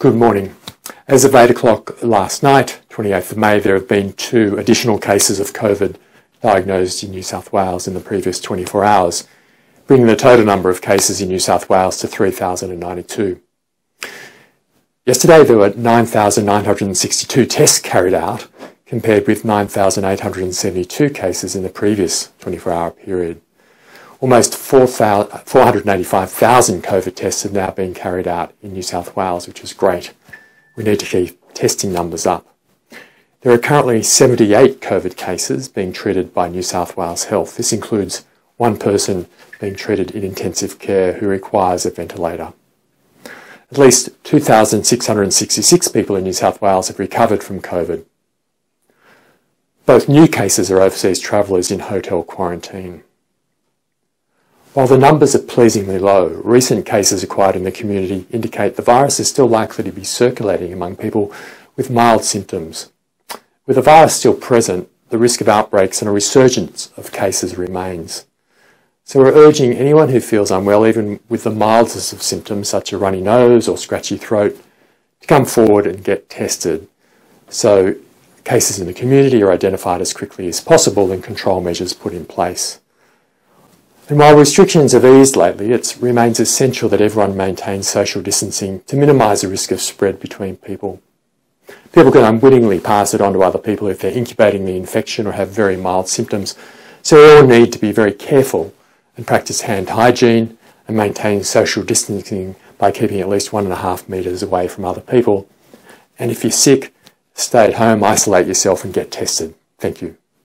Good morning. As of 8 o'clock last night, 28th of May, there have been two additional cases of COVID diagnosed in New South Wales in the previous 24 hours, bringing the total number of cases in New South Wales to 3,092. Yesterday, there were 9,962 tests carried out, compared with 9,872 cases in the previous 24 hour period. Almost 485,000 COVID tests have now been carried out in New South Wales, which is great. We need to keep testing numbers up. There are currently 78 COVID cases being treated by New South Wales Health. This includes one person being treated in intensive care who requires a ventilator. At least 2,666 people in New South Wales have recovered from COVID. Both new cases are overseas travellers in hotel quarantine. While the numbers are pleasingly low, recent cases acquired in the community indicate the virus is still likely to be circulating among people with mild symptoms. With the virus still present, the risk of outbreaks and a resurgence of cases remains. So we're urging anyone who feels unwell, even with the mildest of symptoms, such as a runny nose or scratchy throat, to come forward and get tested. So cases in the community are identified as quickly as possible and control measures put in place. And while restrictions have eased lately, it remains essential that everyone maintains social distancing to minimise the risk of spread between people. People can unwittingly pass it on to other people if they're incubating the infection or have very mild symptoms. So we all need to be very careful and practice hand hygiene and maintain social distancing by keeping at least one and a half metres away from other people. And if you're sick, stay at home, isolate yourself and get tested. Thank you.